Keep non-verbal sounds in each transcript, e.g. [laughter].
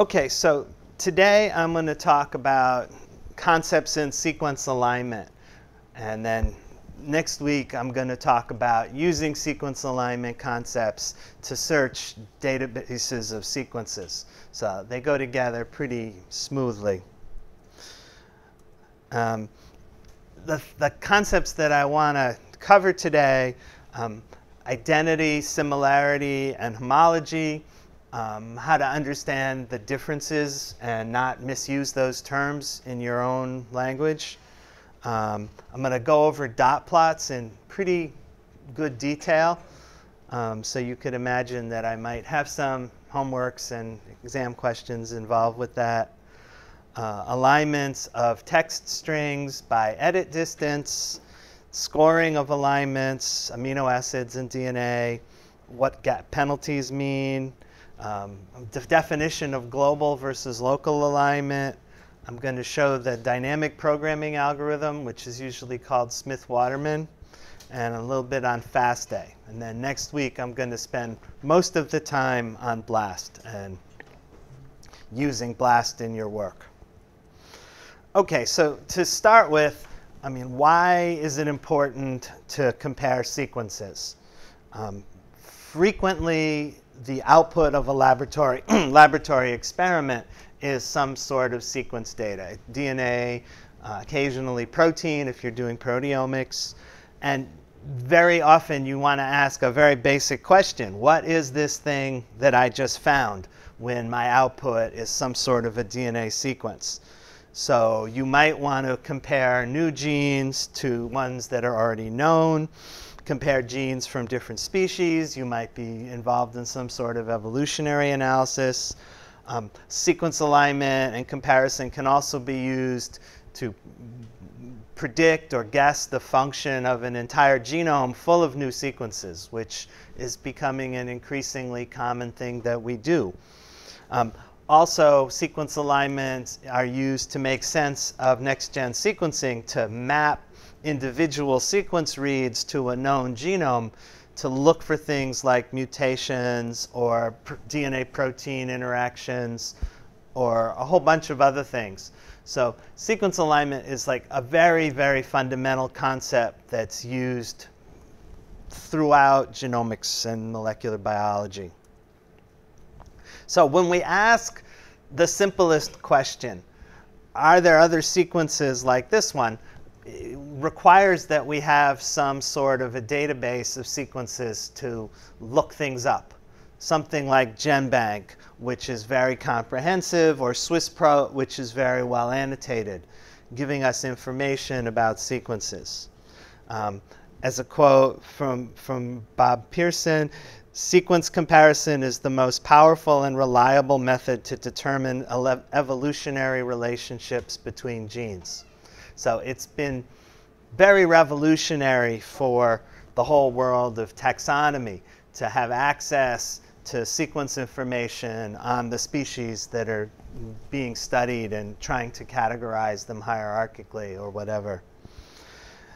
Okay, so today I'm going to talk about concepts in sequence alignment. And then next week I'm going to talk about using sequence alignment concepts to search databases of sequences. So they go together pretty smoothly. Um, the, the concepts that I want to cover today um, identity, similarity, and homology, um, how to understand the differences and not misuse those terms in your own language. Um, I'm going to go over dot plots in pretty good detail. Um, so you could imagine that I might have some homeworks and exam questions involved with that. Uh, alignments of text strings by edit distance, scoring of alignments, amino acids and DNA, what gap penalties mean, um, the definition of global versus local alignment. I'm going to show the dynamic programming algorithm, which is usually called Smith-Waterman, and a little bit on FASTA. And then next week, I'm going to spend most of the time on BLAST and using BLAST in your work. Okay, so to start with, I mean, why is it important to compare sequences? Um, frequently, the output of a laboratory, [clears throat] laboratory experiment is some sort of sequence data, DNA, uh, occasionally protein if you're doing proteomics. And very often you want to ask a very basic question. What is this thing that I just found when my output is some sort of a DNA sequence? So you might want to compare new genes to ones that are already known compare genes from different species. You might be involved in some sort of evolutionary analysis. Um, sequence alignment and comparison can also be used to predict or guess the function of an entire genome full of new sequences, which is becoming an increasingly common thing that we do. Um, also, sequence alignments are used to make sense of next-gen sequencing to map individual sequence reads to a known genome to look for things like mutations or pr DNA protein interactions or a whole bunch of other things. So sequence alignment is like a very, very fundamental concept that's used throughout genomics and molecular biology. So when we ask the simplest question, are there other sequences like this one? requires that we have some sort of a database of sequences to look things up. Something like GenBank, which is very comprehensive, or SwissProt, which is very well annotated, giving us information about sequences. Um, as a quote from, from Bob Pearson, sequence comparison is the most powerful and reliable method to determine evolutionary relationships between genes. So it's been very revolutionary for the whole world of taxonomy to have access to sequence information on the species that are being studied and trying to categorize them hierarchically or whatever.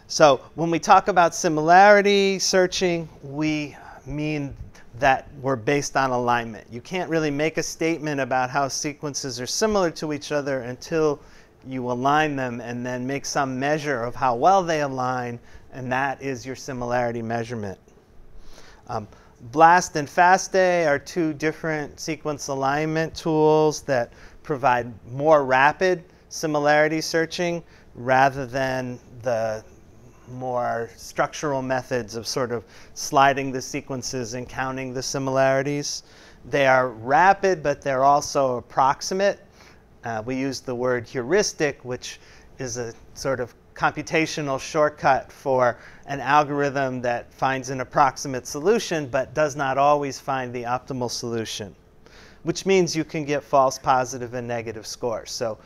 So when we talk about similarity searching, we mean that we're based on alignment. You can't really make a statement about how sequences are similar to each other until you align them and then make some measure of how well they align, and that is your similarity measurement. Um, BLAST and FASTA are two different sequence alignment tools that provide more rapid similarity searching rather than the more structural methods of sort of sliding the sequences and counting the similarities. They are rapid, but they're also approximate. Uh, we use the word heuristic, which is a sort of computational shortcut for an algorithm that finds an approximate solution but does not always find the optimal solution, which means you can get false positive and negative scores. So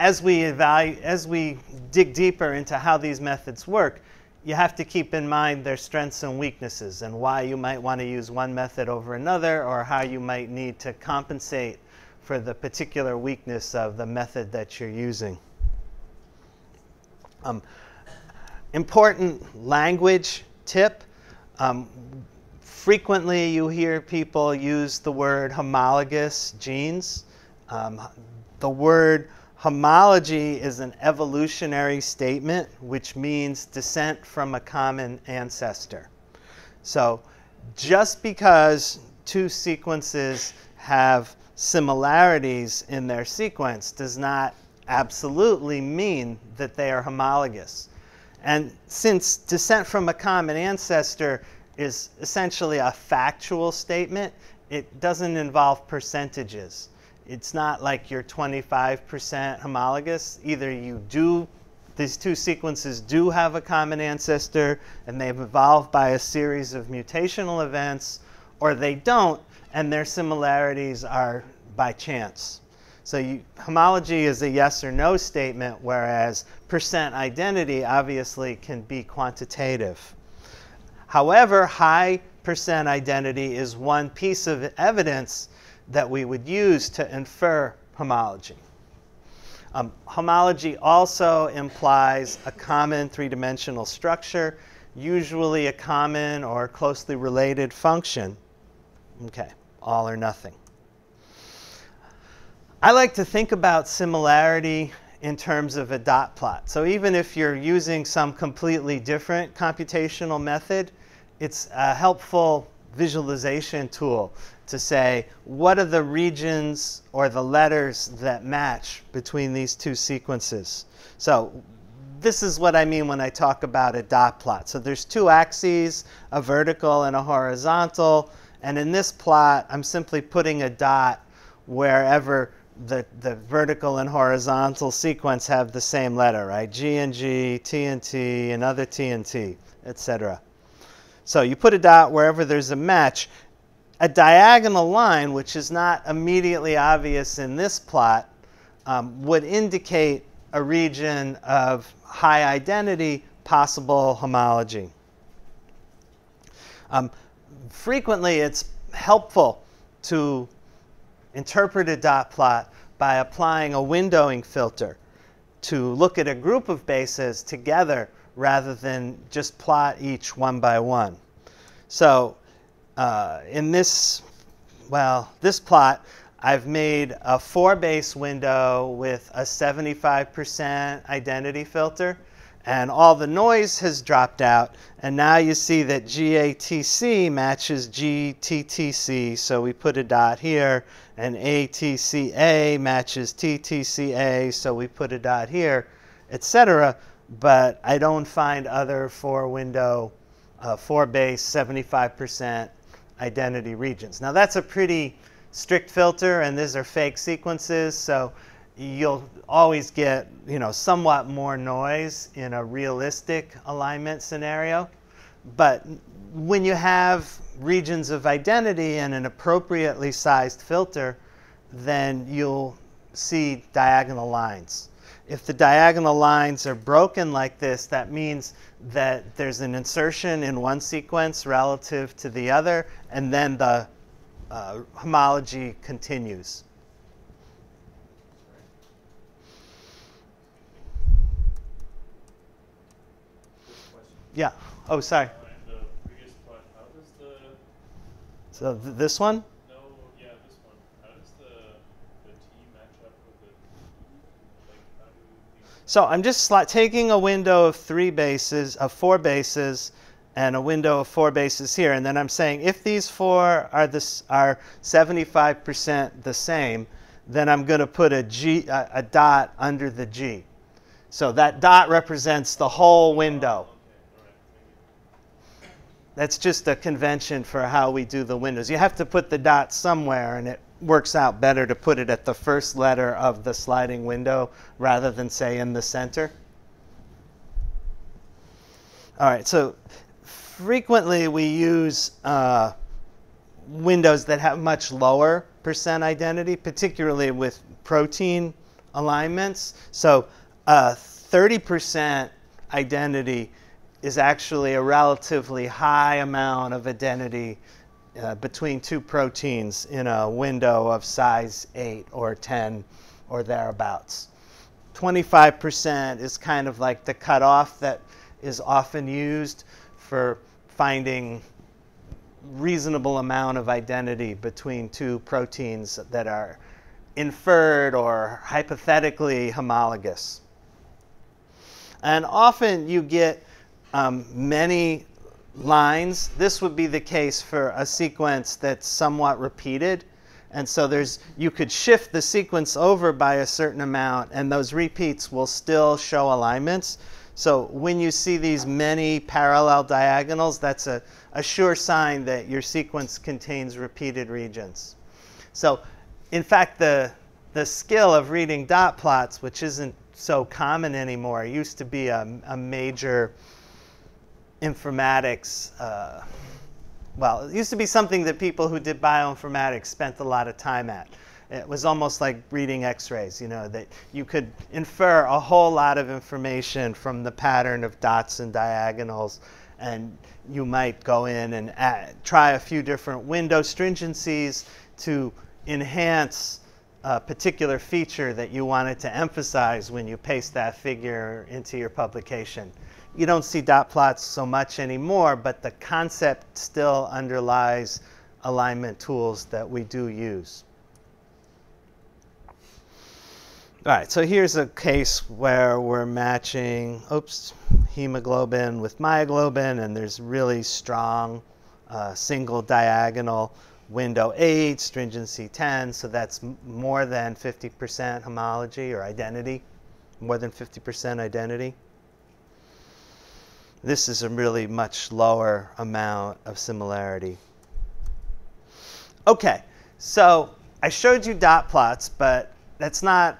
as we, evaluate, as we dig deeper into how these methods work, you have to keep in mind their strengths and weaknesses and why you might want to use one method over another or how you might need to compensate for the particular weakness of the method that you're using. Um, important language tip. Um, frequently you hear people use the word homologous genes. Um, the word homology is an evolutionary statement, which means descent from a common ancestor. So just because two sequences have similarities in their sequence does not absolutely mean that they are homologous. And since descent from a common ancestor is essentially a factual statement, it doesn't involve percentages. It's not like you're 25% homologous. Either you do, these two sequences do have a common ancestor and they've evolved by a series of mutational events, or they don't and their similarities are by chance. So you, homology is a yes or no statement, whereas percent identity obviously can be quantitative. However, high percent identity is one piece of evidence that we would use to infer homology. Um, homology also implies a common three-dimensional structure, usually a common or closely related function. Okay, all or nothing. I like to think about similarity in terms of a dot plot. So even if you're using some completely different computational method, it's a helpful visualization tool to say what are the regions or the letters that match between these two sequences. So this is what I mean when I talk about a dot plot. So there's two axes, a vertical and a horizontal. And in this plot, I'm simply putting a dot wherever the, the vertical and horizontal sequence have the same letter, right? G and G, T and T, another T and T, etc. So you put a dot wherever there's a match. A diagonal line, which is not immediately obvious in this plot, um, would indicate a region of high identity, possible homology. Um, frequently, it's helpful to interpret a dot plot by applying a windowing filter to look at a group of bases together rather than just plot each one by one. So uh, in this, well, this plot, I've made a four base window with a 75% identity filter and all the noise has dropped out. And now you see that GATC matches GTTC. So we put a dot here and ATCA matches TTCA. So we put a dot here, etc. But I don't find other four window, uh, four base, 75% identity regions. Now that's a pretty strict filter and these are fake sequences. So you'll always get you know somewhat more noise in a realistic alignment scenario but when you have regions of identity and an appropriately sized filter then you'll see diagonal lines if the diagonal lines are broken like this that means that there's an insertion in one sequence relative to the other and then the uh, homology continues Yeah. Oh, sorry. So th this one? No, yeah, this one. How does the, the T match up with the like how do you So I'm just taking a window of three bases, of four bases, and a window of four bases here, and then I'm saying if these four are this are 75% the same, then I'm going to put a G a, a dot under the G. So that dot represents the whole window. That's just a convention for how we do the windows. You have to put the dot somewhere, and it works out better to put it at the first letter of the sliding window rather than, say, in the center. All right, so frequently we use uh, windows that have much lower percent identity, particularly with protein alignments. So 30% uh, identity is actually a relatively high amount of identity uh, between two proteins in a window of size 8 or 10 or thereabouts. 25% is kind of like the cutoff that is often used for finding reasonable amount of identity between two proteins that are inferred or hypothetically homologous. And often you get um, many lines. This would be the case for a sequence that's somewhat repeated. And so there's you could shift the sequence over by a certain amount and those repeats will still show alignments. So when you see these many parallel diagonals, that's a, a sure sign that your sequence contains repeated regions. So in fact, the, the skill of reading dot plots, which isn't so common anymore, used to be a, a major informatics. Uh, well, it used to be something that people who did bioinformatics spent a lot of time at. It was almost like reading x-rays, you know, that you could infer a whole lot of information from the pattern of dots and diagonals. And you might go in and add, try a few different window stringencies to enhance a particular feature that you wanted to emphasize when you paste that figure into your publication. You don't see dot plots so much anymore, but the concept still underlies alignment tools that we do use. All right, so here's a case where we're matching, oops, hemoglobin with myoglobin, and there's really strong uh, single diagonal window 8, stringency 10, so that's more than 50% homology or identity, more than 50% identity. This is a really much lower amount of similarity. Okay, so I showed you dot plots, but that's not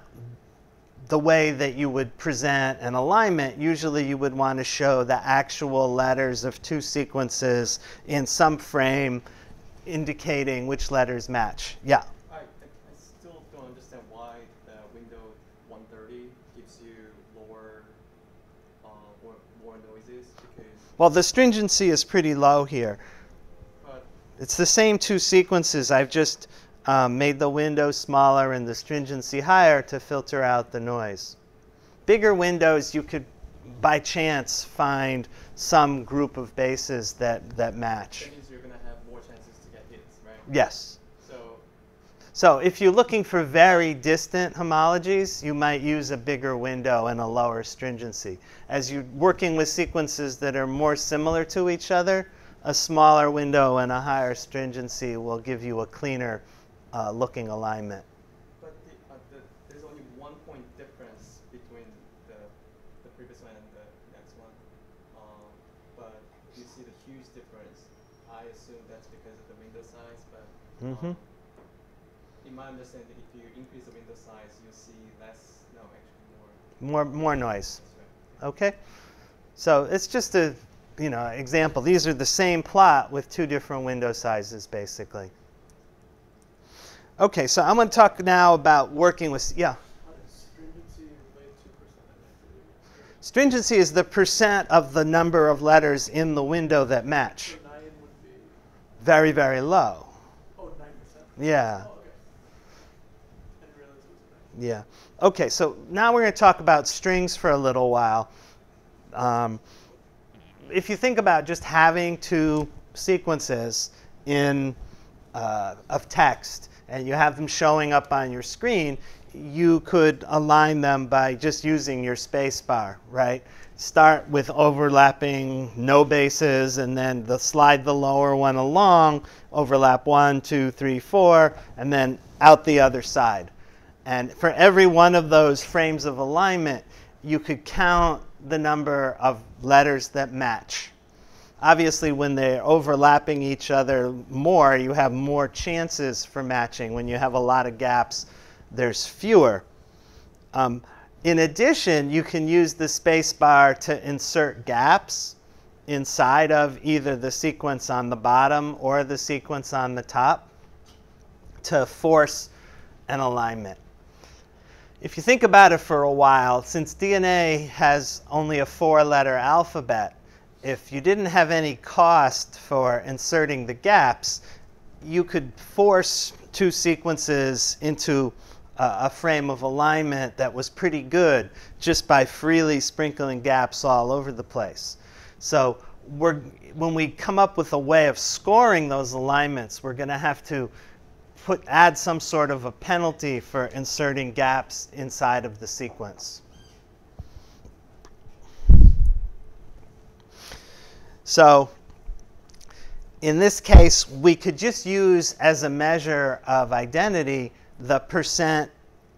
the way that you would present an alignment. Usually you would want to show the actual letters of two sequences in some frame indicating which letters match. Yeah. I, I, I still don't understand why the window 130 gives you lower uh, or more noises because. Well, the stringency is pretty low here. It's the same two sequences. I've just um, made the window smaller and the stringency higher to filter out the noise. Bigger windows, you could, by chance, find some group of bases that, that match. that means you're gonna have more chances to get hits, right? Yes. So if you're looking for very distant homologies, you might use a bigger window and a lower stringency. As you're working with sequences that are more similar to each other, a smaller window and a higher stringency will give you a cleaner uh, looking alignment. But the, uh, the, there's only one point difference between the, the previous one and the next one. Um, but you see the huge difference. I assume that's because of the window size, but Mhm. um, in my understanding, if you increase the window size, you'll see less, no, actually More, more. noise. Okay? So it's just a you know, example. These are the same plot with two different window sizes, basically. Okay, so I'm going to talk now about working with, yeah. Stringency relate to percent identity? Stringency is the percent of the number of letters in the window that match. So nine would be, Very, very low. oh. Yeah, Oh, okay. I didn't realize it was nine. yeah. Okay, so now we're going to talk about strings for a little while. Um, if you think about just having two sequences in uh, of text and you have them showing up on your screen, you could align them by just using your space bar, right? Start with overlapping no bases and then the slide the lower one along, overlap one, two, three, four, and then out the other side. And for every one of those frames of alignment, you could count the number of letters that match. Obviously, when they're overlapping each other more, you have more chances for matching. When you have a lot of gaps, there's fewer. Um, in addition, you can use the space bar to insert gaps inside of either the sequence on the bottom or the sequence on the top to force an alignment. If you think about it for a while, since DNA has only a four letter alphabet, if you didn't have any cost for inserting the gaps, you could force two sequences into a, frame of alignment that was pretty good just by freely sprinkling gaps all over the place. So when we come up with a way of scoring those alignments, we're going to have to put add some sort of a penalty for inserting gaps inside of the sequence. So in this case, we could just use as a measure of identity the percent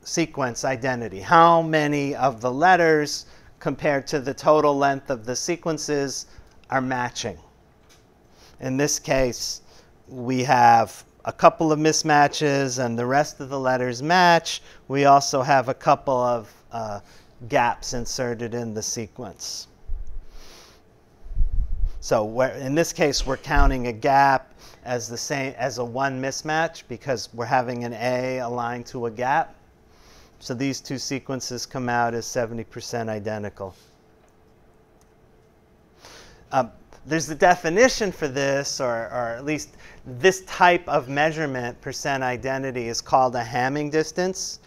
sequence identity. How many of the letters compared to the total length of the sequences are matching. In this case, we have a couple of mismatches and the rest of the letters match. We also have a couple of uh, gaps inserted in the sequence. So in this case, we're counting a gap as the same as a one mismatch because we're having an A aligned to a gap. So these two sequences come out as 70% identical. Um, there's a definition for this, or, or at least this type of measurement, percent identity, is called a Hamming distance,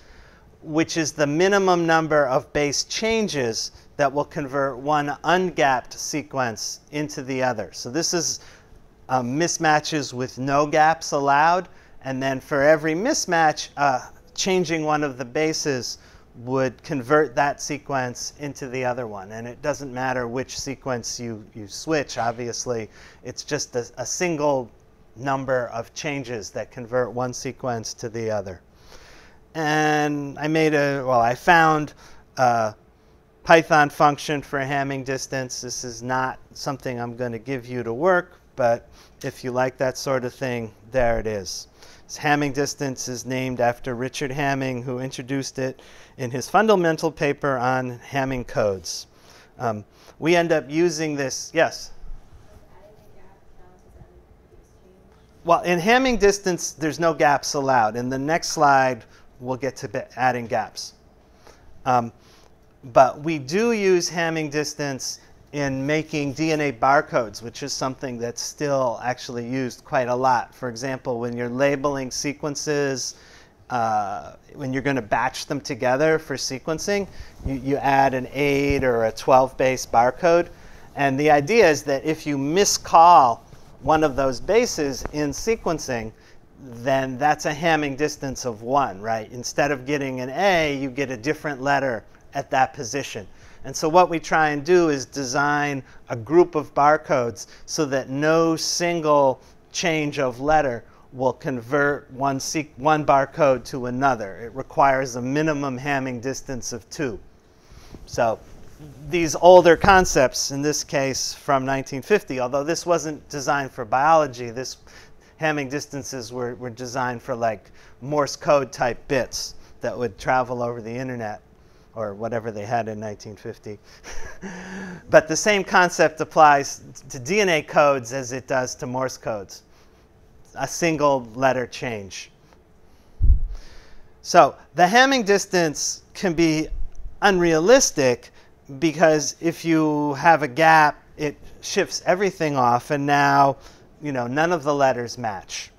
which is the minimum number of base changes that will convert one ungapped sequence into the other. So this is um, mismatches with no gaps allowed. And then for every mismatch, uh, changing one of the bases would convert that sequence into the other one. And it doesn't matter which sequence you, you switch, obviously. It's just a, a single number of changes that convert one sequence to the other. And I made a, well, I found a Python function for Hamming distance. This is not something I'm going to give you to work, but if you like that sort of thing, there it is. Hamming distance is named after Richard Hamming, who introduced it in his fundamental paper on Hamming codes. Um, we end up using this, yes? Well, in Hamming distance, there's no gaps allowed. In the next slide, we'll get to adding gaps. Um, but we do use Hamming distance in making DNA barcodes, which is something that's still actually used quite a lot. For example, when you're labeling sequences, uh, when you're going to batch them together for sequencing, you, you add an 8 or a 12 base barcode. And the idea is that if you miscall one of those bases in sequencing, then that's a Hamming distance of 1, right? Instead of getting an A, you get a different letter at that position. And so what we try and do is design a group of barcodes so that no single change of letter will convert one, one barcode to another. It requires a minimum Hamming distance of two. So these older concepts, in this case from 1950, although this wasn't designed for biology, this Hamming distances were, were designed for like Morse code type bits that would travel over the internet or whatever they had in 1950. [laughs] but the same concept applies to DNA codes as it does to Morse codes. A single letter change. So the Hamming distance can be unrealistic because if you have a gap, it shifts everything off, and now you know none of the letters match.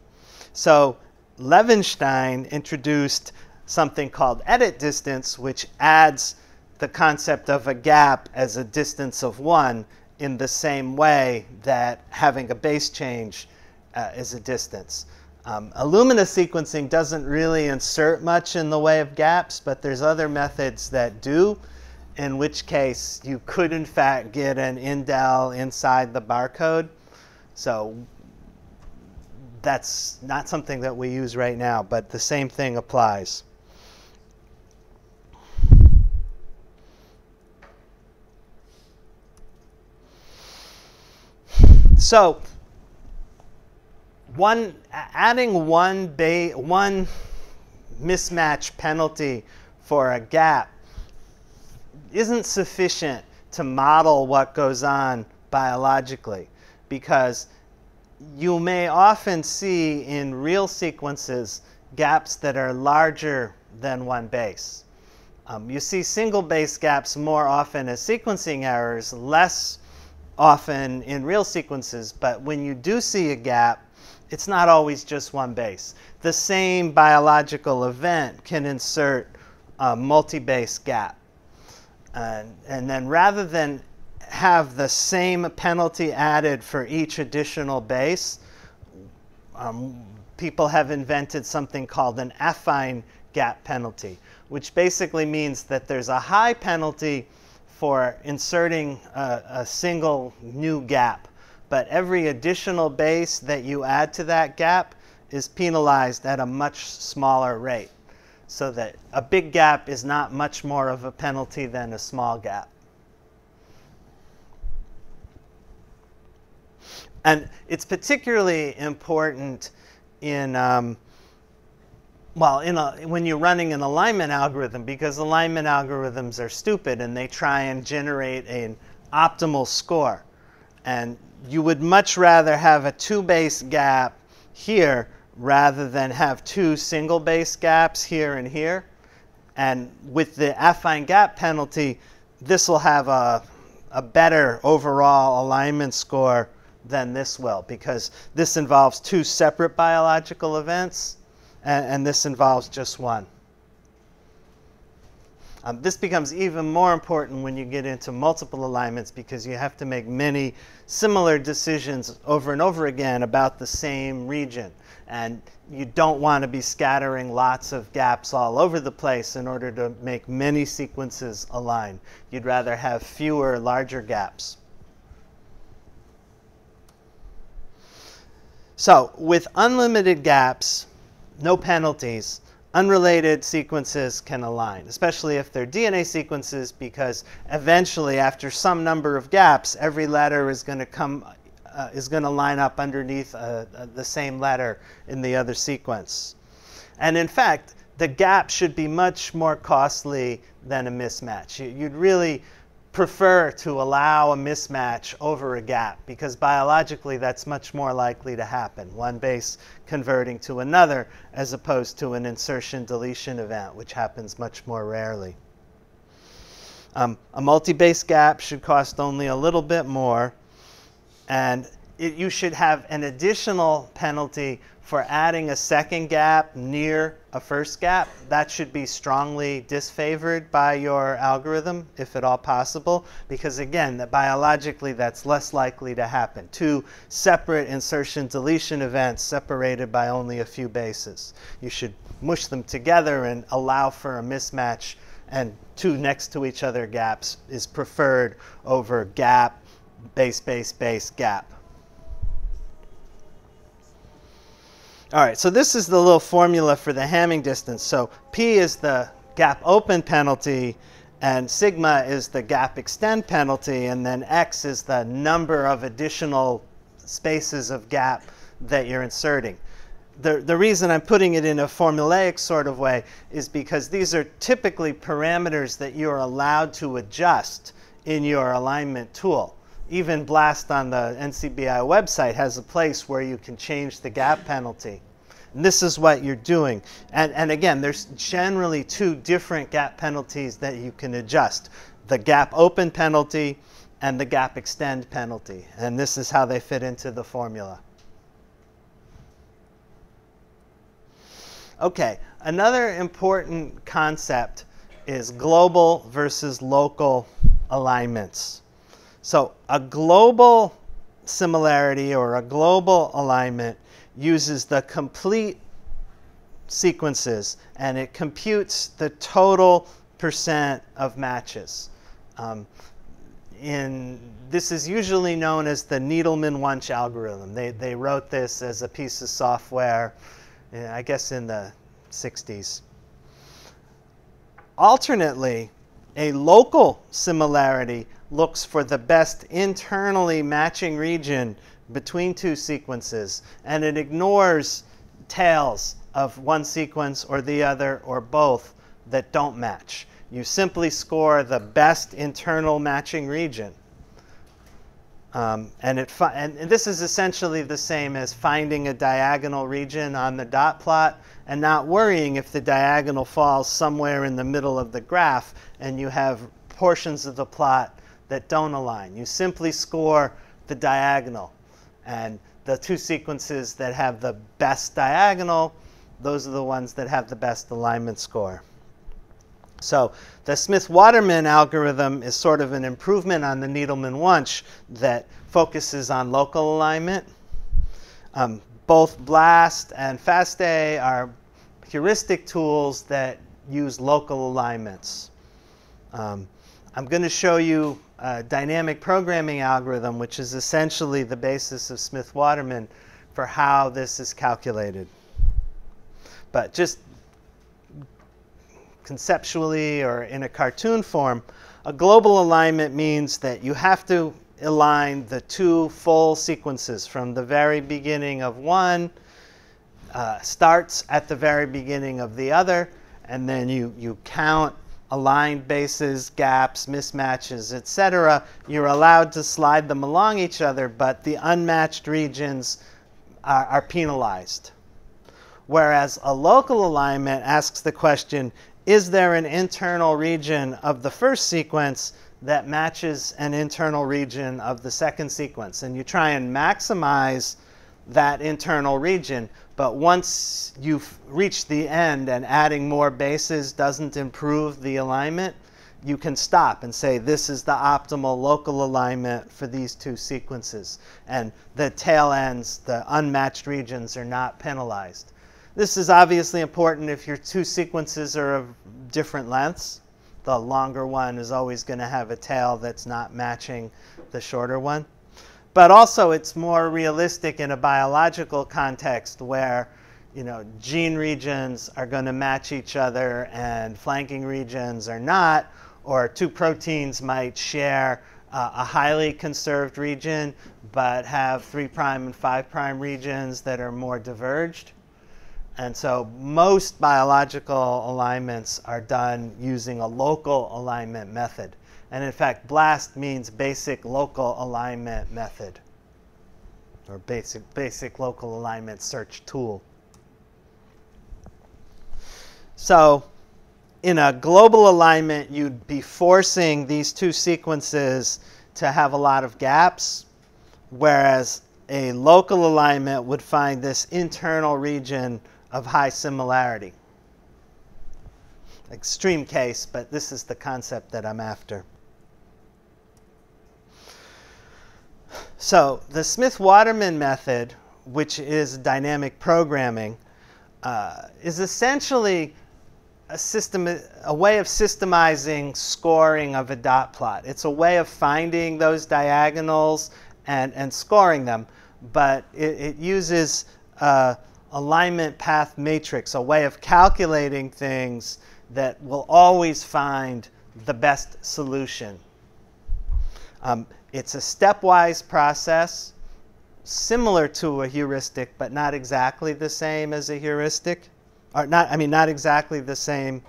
So Levenshtein introduced something called edit distance, which adds the concept of a gap as a distance of one in the same way that having a base change uh, is a distance. Um, Illumina sequencing doesn't really insert much in the way of gaps, but there's other methods that do, in which case you could in fact get an indel inside the barcode. So that's not something that we use right now, but the same thing applies. So one adding one ba- one mismatch penalty for a gap isn't sufficient to model what goes on biologically because you may often see in real sequences gaps that are larger than one base. Um, you see single base gaps more often as sequencing errors, less often in real sequences, but when you do see a gap, it's not always just one base. The same biological event can insert a multi-base gap. And, and then rather than have the same penalty added for each additional base, um, people have invented something called an affine gap penalty, which basically means that there's a high penalty for inserting a, a single new gap, but every additional base that you add to that gap is penalized at a much smaller rate so that a big gap is not much more of a penalty than a small gap. And it's particularly important in, um, well, a, when you're running an alignment algorithm because alignment algorithms are stupid and they try and generate an optimal score. And you would much rather have a two base gap here rather than have two single base gaps here and here. And with the affine gap penalty, this will have a, a better overall alignment score than this will because this involves two separate biological events and, and this involves just one. Um, this becomes even more important when you get into multiple alignments because you have to make many similar decisions over and over again about the same region. And you don't want to be scattering lots of gaps all over the place in order to make many sequences align. You'd rather have fewer larger gaps. So with unlimited gaps, no penalties, unrelated sequences can align, especially if they're DNA sequences, because eventually, after some number of gaps, every letter is going to come uh, is going to line up underneath uh, uh, the same letter in the other sequence. And in fact, the gap should be much more costly than a mismatch. You'd really prefer to allow a mismatch over a gap because biologically that's much more likely to happen. One base converting to another as opposed to an insertion deletion event, which happens much more rarely. Um, a multi-base gap should cost only a little bit more, and it, you should have an additional penalty for adding a second gap near a first gap, that should be strongly disfavored by your algorithm, if at all possible, because again, that biologically that's less likely to happen. Two separate insertion deletion events separated by only a few bases. You should mush them together and allow for a mismatch and two next to each other gaps is preferred over gap, base, base, base, gap. All right, so this is the little formula for the Hamming distance. So P is the gap open penalty, and sigma is the gap extend penalty, and then X is the number of additional spaces of gap that you're inserting. The, the reason I'm putting it in a formulaic sort of way is because these are typically parameters that you're allowed to adjust in your alignment tool even BLAST on the NCBI website has a place where you can change the gap penalty. And this is what you're doing. And, and again, there's generally two different gap penalties that you can adjust. The gap open penalty and the gap extend penalty. And this is how they fit into the formula. Okay, another important concept is global versus local alignments. So a global similarity or a global alignment uses the complete sequences and it computes the total percent of matches. Um, in, this is usually known as the Needleman-Wunsch algorithm. They, they wrote this as a piece of software, eh, I guess in the 60s. Alternately, a local similarity looks for the best internally matching region between two sequences, and it ignores tails of one sequence or the other or both that don't match. You simply score the best internal matching region. Um, and, it and this is essentially the same as finding a diagonal region on the dot plot and not worrying if the diagonal falls somewhere in the middle of the graph and you have portions of the plot that don't align. You simply score the diagonal. And the two sequences that have the best diagonal, those are the ones that have the best alignment score. So the Smith-Waterman algorithm is sort of an improvement on the Needleman-Wunsch that focuses on local alignment. Um, both BLAST and FASTA are heuristic tools that use local alignments. Um, I'm going to show you a dynamic programming algorithm, which is essentially the basis of Smith-Waterman for how this is calculated. But just conceptually or in a cartoon form, a global alignment means that you have to align the two full sequences from the very beginning of one, uh, starts at the very beginning of the other, and then you, you count aligned bases, gaps, mismatches, etc. You're allowed to slide them along each other, but the unmatched regions are, are penalized. Whereas a local alignment asks the question, is there an internal region of the first sequence that matches an internal region of the second sequence? And you try and maximize that internal region, but once you've reached the end and adding more bases doesn't improve the alignment, you can stop and say this is the optimal local alignment for these two sequences. And the tail ends, the unmatched regions, are not penalized. This is obviously important if your two sequences are of different lengths. The longer one is always going to have a tail that's not matching the shorter one. But also it's more realistic in a biological context where you know, gene regions are going to match each other and flanking regions are not, or two proteins might share uh, a highly conserved region but have 3' prime and 5' prime regions that are more diverged. And so most biological alignments are done using a local alignment method. And in fact, BLAST means basic local alignment method or basic, basic local alignment search tool. So in a global alignment, you'd be forcing these two sequences to have a lot of gaps, whereas a local alignment would find this internal region of high similarity. Extreme case, but this is the concept that I'm after. So the Smith-Waterman method, which is dynamic programming, uh, is essentially a system, a way of systemizing scoring of a dot plot. It's a way of finding those diagonals and, and scoring them, but it, it uses uh, alignment path matrix, a way of calculating things that will always find the best solution. Um, it's a stepwise process, similar to a heuristic, but not exactly the same as a heuristic. Or not, I mean, not exactly the same.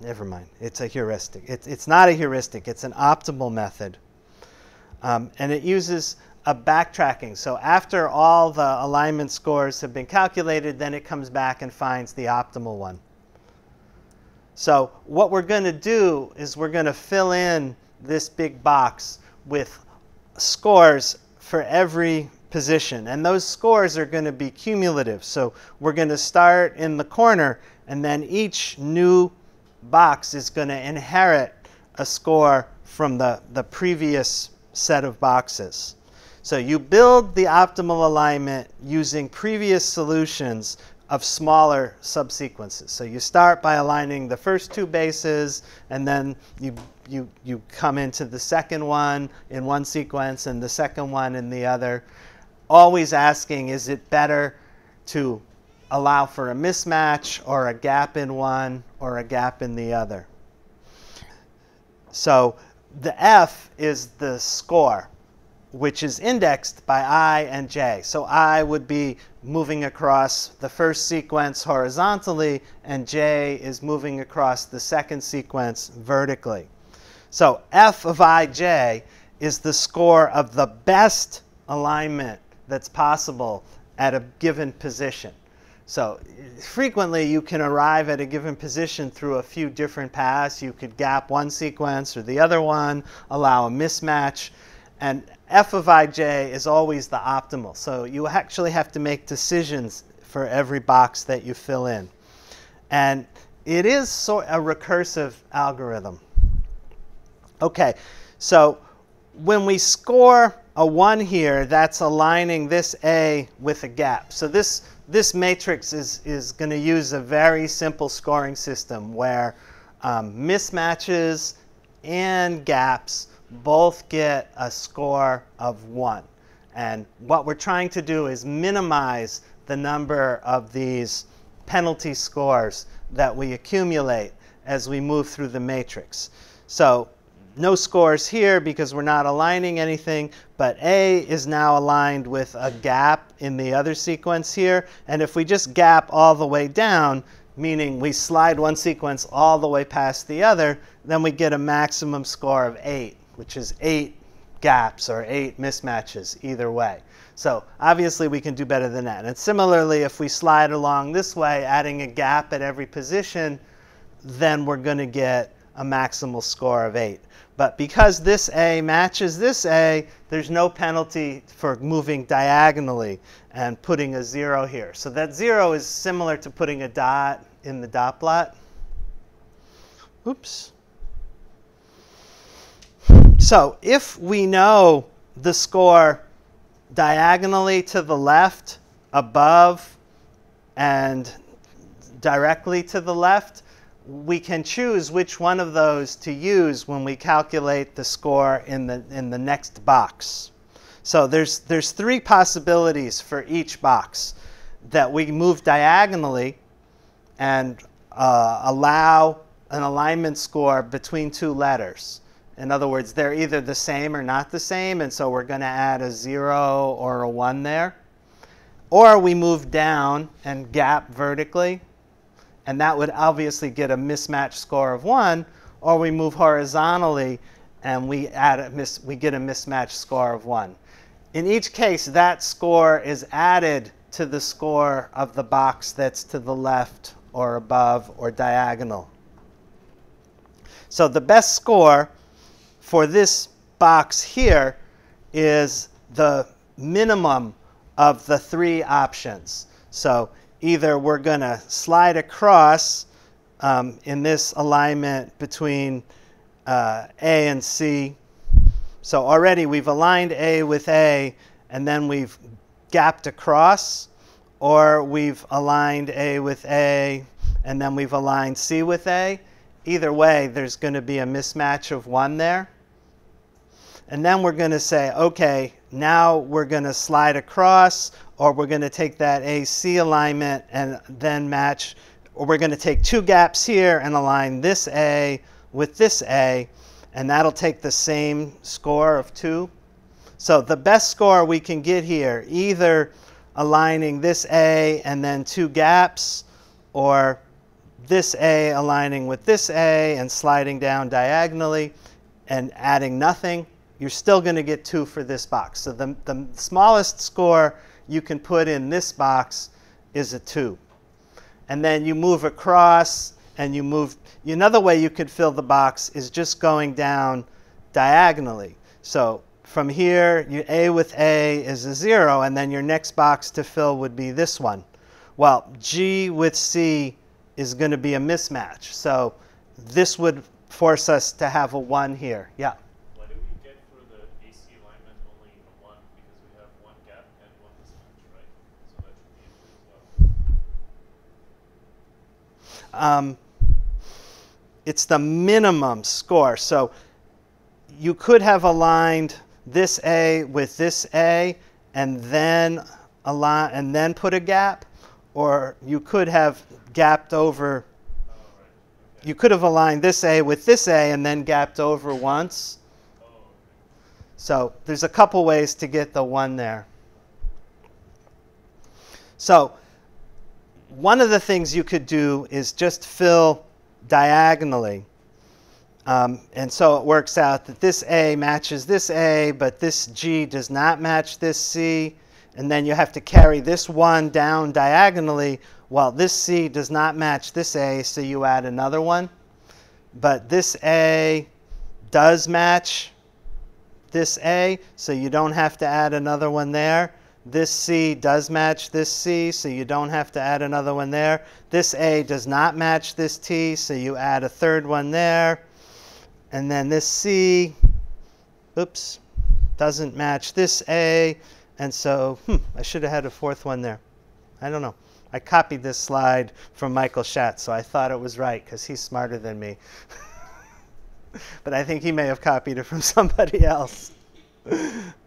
Never mind. It's a heuristic. It's, it's not a heuristic. It's an optimal method. Um, and it uses a backtracking. So after all the alignment scores have been calculated, then it comes back and finds the optimal one. So what we're going to do is we're going to fill in this big box with scores for every position. And those scores are going to be cumulative. So we're going to start in the corner, and then each new box is going to inherit a score from the, the previous set of boxes. So you build the optimal alignment using previous solutions of smaller subsequences. So you start by aligning the first two bases, and then you, you, you come into the second one in one sequence and the second one in the other. Always asking, is it better to allow for a mismatch or a gap in one or a gap in the other? So the F is the score which is indexed by i and j. So i would be moving across the first sequence horizontally, and j is moving across the second sequence vertically. So f of ij is the score of the best alignment that's possible at a given position. So frequently you can arrive at a given position through a few different paths. You could gap one sequence or the other one, allow a mismatch. And f of ij is always the optimal. So you actually have to make decisions for every box that you fill in. And it is sort a recursive algorithm. Okay, so when we score a 1 here, that's aligning this A with a gap. So this, this matrix is, is going to use a very simple scoring system where um, mismatches and gaps both get a score of 1. And what we're trying to do is minimize the number of these penalty scores that we accumulate as we move through the matrix. So no scores here because we're not aligning anything, but A is now aligned with a gap in the other sequence here. And if we just gap all the way down, meaning we slide one sequence all the way past the other, then we get a maximum score of 8, which is 8 gaps or 8 mismatches either way. So obviously we can do better than that. And similarly, if we slide along this way, adding a gap at every position, then we're going to get a maximal score of 8. But because this A matches this A, there's no penalty for moving diagonally and putting a 0 here. So that 0 is similar to putting a dot in the dot plot. Oops. So if we know the score diagonally to the left, above, and directly to the left, we can choose which one of those to use when we calculate the score in the, in the next box. So there's, there's three possibilities for each box that we move diagonally and uh, allow an alignment score between two letters. In other words, they're either the same or not the same, and so we're going to add a 0 or a 1 there. Or we move down and gap vertically, and that would obviously get a mismatch score of 1. Or we move horizontally and we, add a mis we get a mismatch score of 1. In each case, that score is added to the score of the box that's to the left or above or diagonal. So the best score for this box here is the minimum of the three options. So either we're going to slide across um, in this alignment between uh, A and C. So already we've aligned A with A and then we've gapped across, or we've aligned A with A and then we've aligned C with A. Either way, there's going to be a mismatch of 1 there. And then we're going to say, okay, now we're going to slide across, or we're going to take that AC alignment and then match, or we're going to take two gaps here and align this A with this A, and that'll take the same score of 2. So the best score we can get here, either aligning this A and then two gaps, or this A aligning with this A and sliding down diagonally and adding nothing, you're still going to get 2 for this box. So the, the smallest score you can put in this box is a 2. And then you move across and you move. Another way you could fill the box is just going down diagonally. So from here, you, A with A is a 0, and then your next box to fill would be this one. Well, G with C is going to be a mismatch. So this would force us to have a 1 here. Yeah. Why do we get for the AC alignment only a 1? Because we have one gap and one mismatch, right? So that should be input as well. Um, it's the minimum score. So you could have aligned this A with this A and then align and then put a gap, or you could have gapped over. You could have aligned this A with this A and then gapped over once. So there's a couple ways to get the one there. So one of the things you could do is just fill diagonally. Um, and so it works out that this A matches this A, but this G does not match this C. And then you have to carry this one down diagonally while this C does not match this A, so you add another one. But this A does match this A, so you don't have to add another one there. This C does match this C, so you don't have to add another one there. This A does not match this T, so you add a third one there. And then this C, oops, doesn't match this A, and so hmm, I should have had a fourth one there. I don't know. I copied this slide from Michael Schatz, so I thought it was right because he's smarter than me. [laughs] but I think he may have copied it from [laughs] somebody else. [laughs]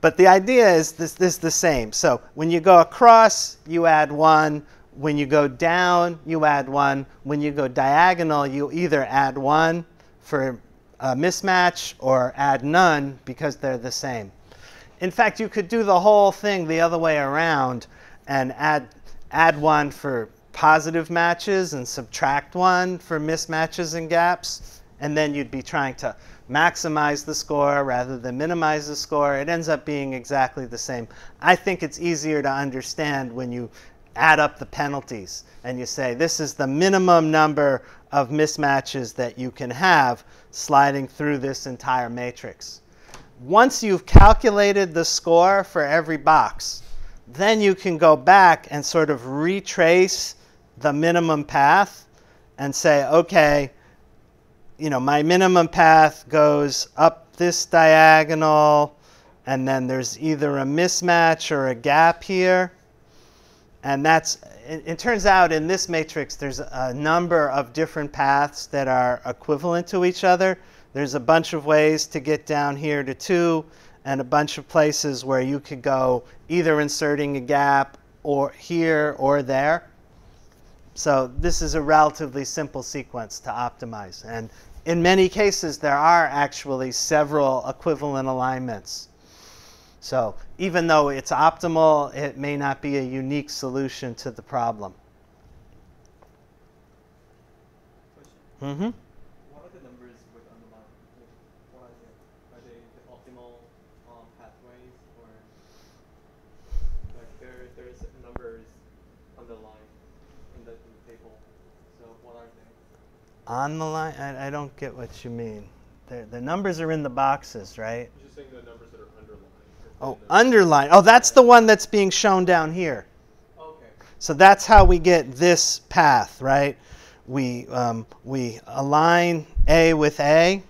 but the idea is this, this the same. So when you go across, you add one. When you go down, you add one. When you go diagonal, you either add one for a mismatch or add none because they're the same. In fact, you could do the whole thing the other way around and add, add one for positive matches and subtract one for mismatches and gaps. And then you'd be trying to maximize the score rather than minimize the score. It ends up being exactly the same. I think it's easier to understand when you add up the penalties and you say this is the minimum number of mismatches that you can have sliding through this entire matrix. Once you've calculated the score for every box, then you can go back and sort of retrace the minimum path and say, okay, you know, my minimum path goes up this diagonal, and then there's either a mismatch or a gap here. And that's, it, it, turns out in this matrix, there's a number of different paths that are equivalent to each other. There's a bunch of ways to get down here to 2 and a bunch of places where you could go either inserting a gap or here or there. So this is a relatively simple sequence to optimize. And in many cases, there are actually several equivalent alignments. So even though it's optimal, it may not be a unique solution to the problem. Mm-hmm. What are the numbers with underlying? What are they? Are they the optimal um, pathways, or like there there's numbers underlined in the, in the table? So what are they? On the line, I, I don't get what you mean. The, the numbers are in the boxes, right? Just saying the numbers that are underlined. Oh, underline. Oh, that's the one that's being shown down here. Okay. So that's how we get this path, right? We, um, we align A with A,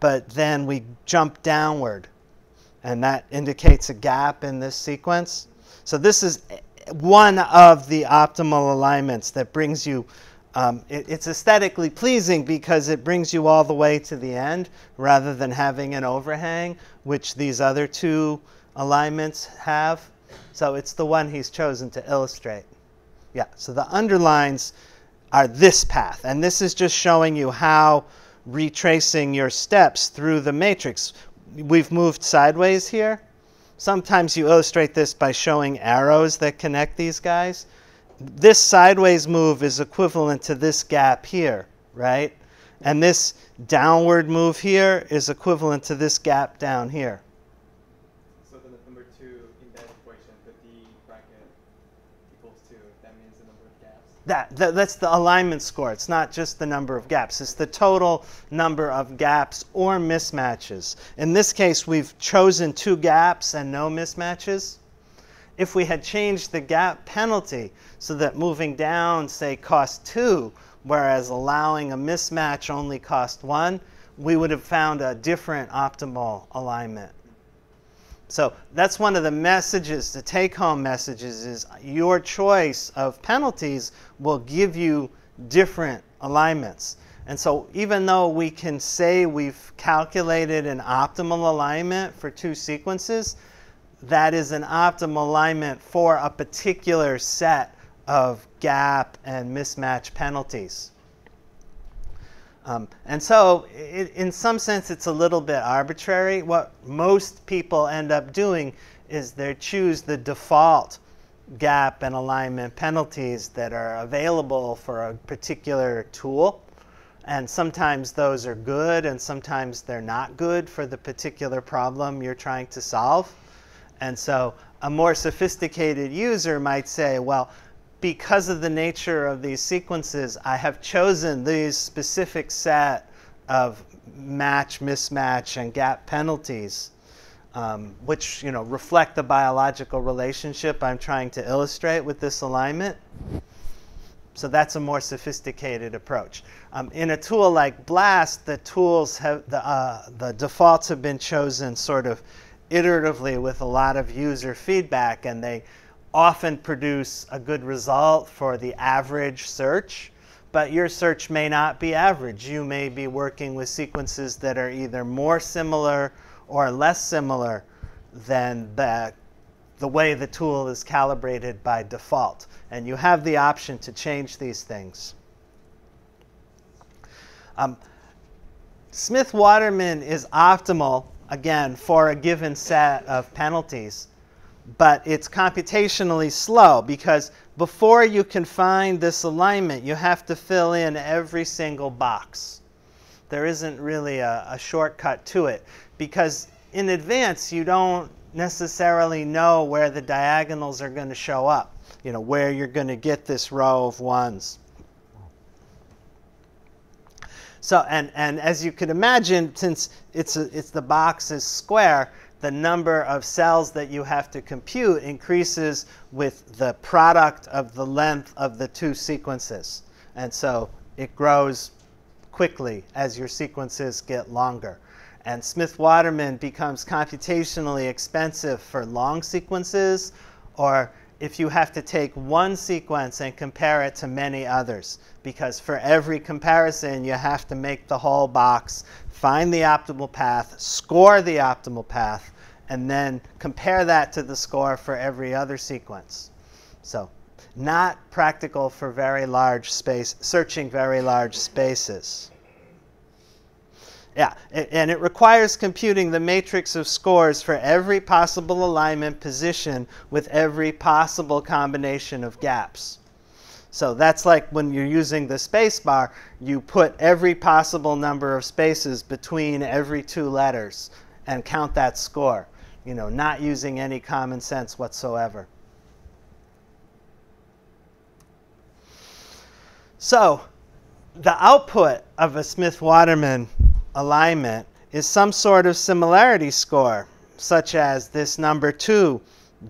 but then we jump downward. And that indicates a gap in this sequence. So this is one of the optimal alignments that brings you, um, it, it's aesthetically pleasing because it brings you all the way to the end rather than having an overhang, which these other two alignments have. So it's the one he's chosen to illustrate. Yeah, so the underlines are this path. And this is just showing you how retracing your steps through the matrix. We've moved sideways here. Sometimes you illustrate this by showing arrows that connect these guys. This sideways move is equivalent to this gap here, right? And this downward move here is equivalent to this gap down here. So the number two in that equation, the D bracket equals two. That means the number of gaps. That, that, that's the alignment score. It's not just the number of gaps. It's the total number of gaps or mismatches. In this case, we've chosen two gaps and no mismatches. If we had changed the gap penalty so that moving down, say, cost two, whereas allowing a mismatch only cost one, we would have found a different optimal alignment. So that's one of the messages, the take home messages is your choice of penalties will give you different alignments. And so even though we can say we've calculated an optimal alignment for two sequences, that is an optimal alignment for a particular set of gap and mismatch penalties. Um, and so, it, in some sense, it's a little bit arbitrary. What most people end up doing is they choose the default gap and alignment penalties that are available for a particular tool. And sometimes those are good, and sometimes they're not good for the particular problem you're trying to solve. And so, a more sophisticated user might say, well, because of the nature of these sequences, I have chosen these specific set of match, mismatch, and gap penalties, um, which you know reflect the biological relationship I'm trying to illustrate with this alignment. So that's a more sophisticated approach. Um, in a tool like BLAST, the tools have the, uh, the defaults have been chosen sort of iteratively with a lot of user feedback, and they often produce a good result for the average search. But your search may not be average. You may be working with sequences that are either more similar or less similar than the, the way the tool is calibrated by default. And you have the option to change these things. Um, Smith Waterman is optimal, again, for a given set of penalties, but it's computationally slow because before you can find this alignment, you have to fill in every single box. There isn't really a, a shortcut to it because in advance you don't necessarily know where the diagonals are going to show up, you know, where you're going to get this row of ones. So, and, and as you could imagine, since it's, a, it's the box is square, the number of cells that you have to compute increases with the product of the length of the two sequences. And so it grows quickly as your sequences get longer. And Smith-Waterman becomes computationally expensive for long sequences or if you have to take one sequence and compare it to many others. Because for every comparison, you have to make the whole box, find the optimal path, score the optimal path, and then compare that to the score for every other sequence. So not practical for very large space, searching very large spaces. Yeah, and it requires computing the matrix of scores for every possible alignment position with every possible combination of gaps. So that's like when you're using the spacebar, you put every possible number of spaces between every two letters and count that score, you know, not using any common sense whatsoever. So the output of a Smith-Waterman alignment is some sort of similarity score, such as this number 2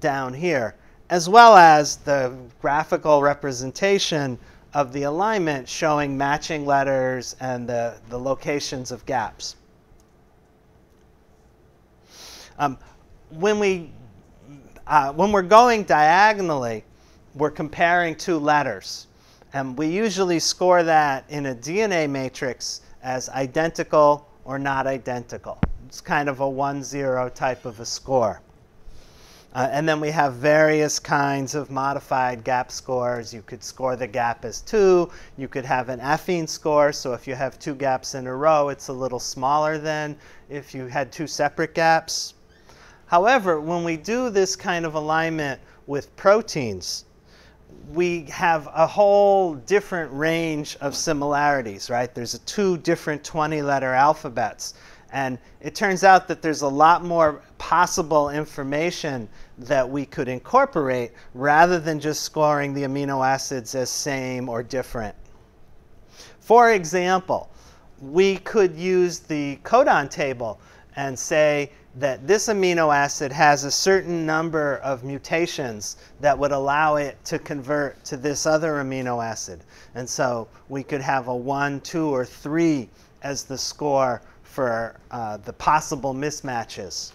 down here, as well as the graphical representation of the alignment showing matching letters and the, the locations of gaps. Um, when, we, uh, when we're going diagonally, we're comparing two letters. And we usually score that in a DNA matrix as identical or not identical. It's kind of a 1-0 type of a score. Uh, and then we have various kinds of modified gap scores. You could score the gap as 2. You could have an affine score. So if you have two gaps in a row, it's a little smaller than if you had two separate gaps. However, when we do this kind of alignment with proteins, we have a whole different range of similarities, right? There's two different 20 letter alphabets. And it turns out that there's a lot more possible information that we could incorporate rather than just scoring the amino acids as same or different. For example, we could use the codon table and say that this amino acid has a certain number of mutations that would allow it to convert to this other amino acid. And so we could have a 1, 2, or 3 as the score for uh, the possible mismatches.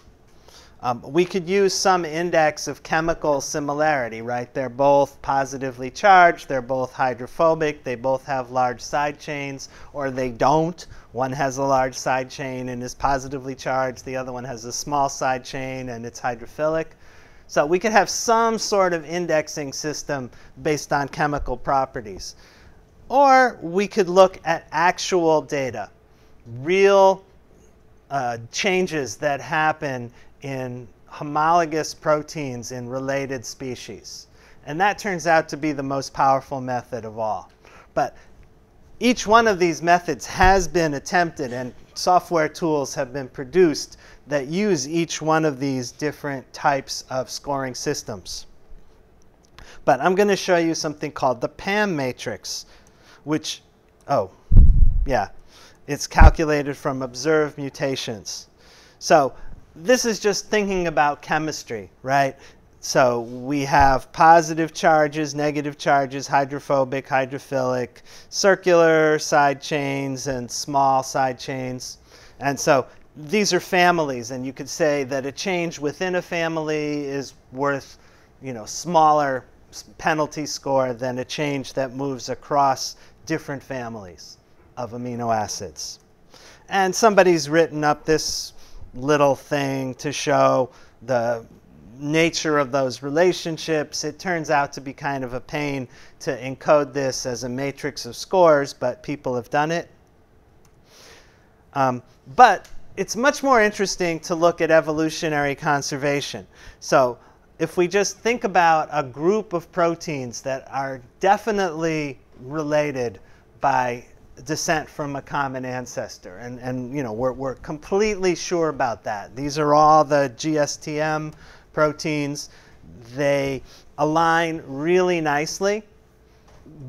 Um, we could use some index of chemical similarity, right? They're both positively charged, they're both hydrophobic, they both have large side chains, or they don't. One has a large side chain and is positively charged, the other one has a small side chain and it's hydrophilic. So we could have some sort of indexing system based on chemical properties. Or we could look at actual data, real uh, changes that happen in homologous proteins in related species. And that turns out to be the most powerful method of all. But each one of these methods has been attempted and software tools have been produced that use each one of these different types of scoring systems. But I'm going to show you something called the PAM matrix, which, oh, yeah, it's calculated from observed mutations. So this is just thinking about chemistry, right? So we have positive charges, negative charges, hydrophobic, hydrophilic, circular side chains, and small side chains. And so these are families, and you could say that a change within a family is worth, you know, smaller penalty score than a change that moves across different families of amino acids. And somebody's written up this little thing to show the nature of those relationships. It turns out to be kind of a pain to encode this as a matrix of scores, but people have done it. Um, but it's much more interesting to look at evolutionary conservation. So if we just think about a group of proteins that are definitely related by descent from a common ancestor, and, and you know we're, we're completely sure about that. These are all the GSTM proteins. They align really nicely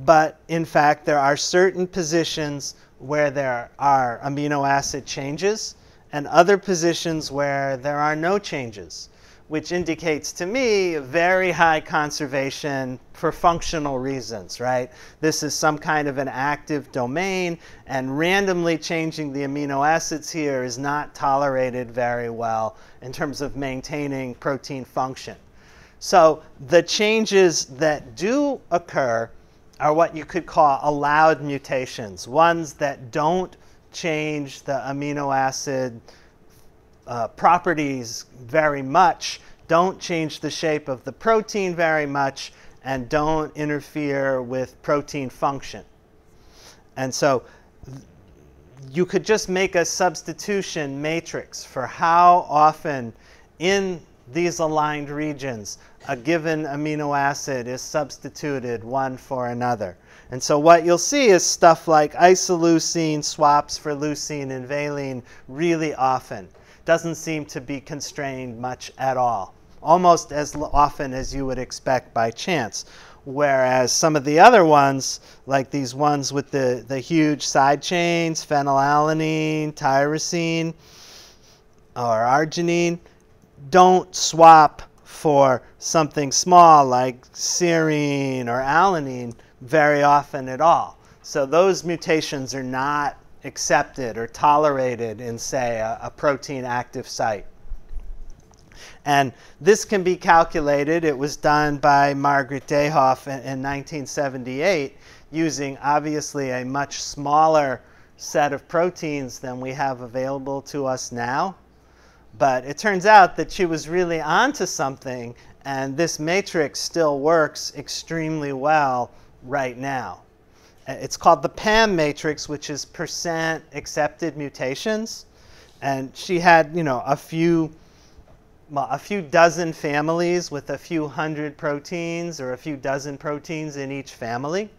but in fact, there are certain positions where there are amino acid changes and other positions where there are no changes, which indicates to me very high conservation for functional reasons, right? This is some kind of an active domain, and randomly changing the amino acids here is not tolerated very well in terms of maintaining protein function. So the changes that do occur are what you could call allowed mutations, ones that don't change the amino acid uh, properties very much, don't change the shape of the protein very much, and don't interfere with protein function. And so you could just make a substitution matrix for how often in these aligned regions a given amino acid is substituted one for another. And so what you'll see is stuff like isoleucine swaps for leucine and valine really often. Doesn't seem to be constrained much at all, almost as often as you would expect by chance. Whereas some of the other ones, like these ones with the, the huge side chains, phenylalanine, tyrosine, or arginine, don't swap for something small like serine or alanine very often at all. So those mutations are not accepted or tolerated in, say, a, a protein active site. And this can be calculated. It was done by Margaret Dayhoff in, in 1978 using obviously a much smaller set of proteins than we have available to us now. But it turns out that she was really onto something, and this matrix still works extremely well right now. Uh, It's called the PAM matrix, which is percent accepted mutations. And she had, you know, a few, well, a few dozen families with a few hundred proteins or a few dozen proteins in each family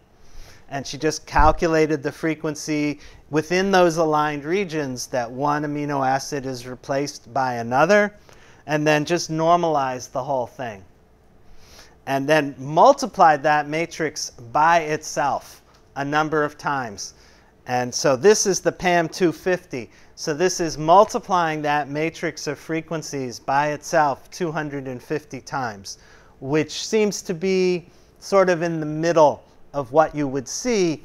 and she just calculated the frequency within those aligned regions that one amino acid is replaced by another, and then just normalized the whole thing. And then multiplied that matrix by itself a number of times. And so this is the PAM 250. So this is multiplying that matrix of frequencies by itself 250 times, which seems to be sort of in the middle of what you would see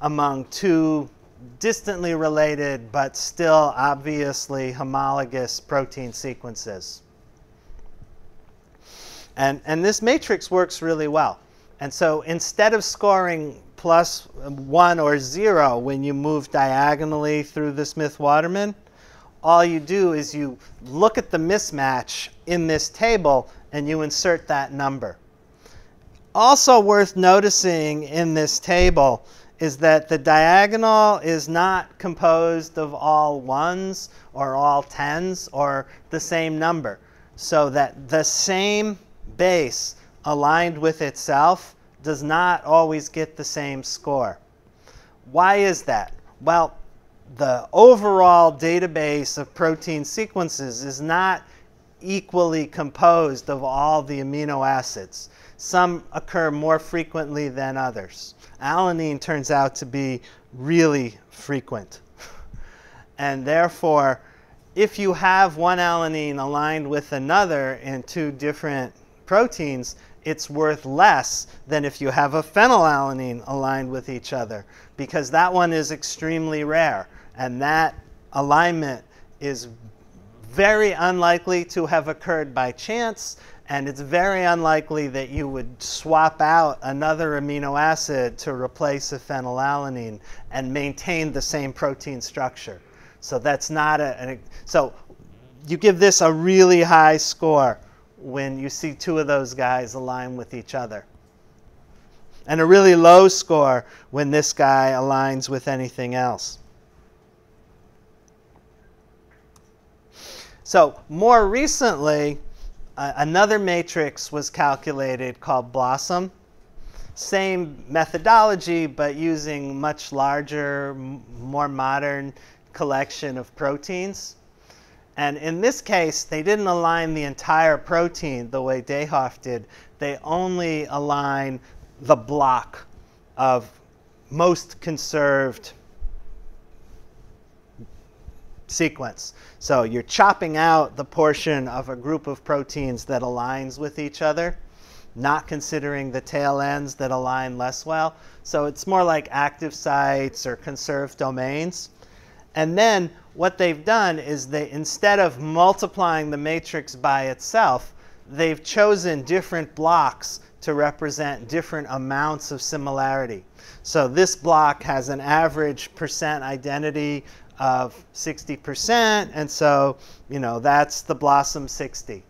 among two distantly related but still obviously homologous protein sequences. And, and this matrix works really well. And so instead of scoring plus one or zero when you move diagonally through the Smith Waterman, all you do is you look at the mismatch in this table and you insert that number. Also worth noticing in this table is that the diagonal is not composed of all ones or all tens or the same number. So that the same base aligned with itself does not always get the same score. Why is that? Well, the overall database of protein sequences is not equally composed of all the amino acids. Some occur more frequently than others. Alanine turns out to be really frequent. [laughs] And therefore, if you have one alanine aligned with another in two different proteins, it's worth less than if you have a phenylalanine aligned with each other because that one is extremely rare and that alignment is very unlikely to have occurred by chance and it's very unlikely that you would swap out another amino acid to replace a phenylalanine and maintain the same protein structure. So that's not a, an, so you give this a really high score when you see two of those guys align with each other. And a really low score when this guy aligns with anything else. So more recently, uh, another matrix was calculated called BLOSUM. Same methodology, but using much larger, more modern collection of proteins. And in this case, they didn't align the entire protein the way Dayhoff did. They only align the block of most conserved sequence. So you're chopping out the portion of a group of proteins that aligns with each other, not considering the tail ends that align less well. So it's more like active sites or conserved domains. And then what they've done is they, instead of multiplying the matrix by itself, they've chosen different blocks to represent different amounts of similarity. So this block has an average percent identity of 60%, and so, you know, that's the BLOSUM 60.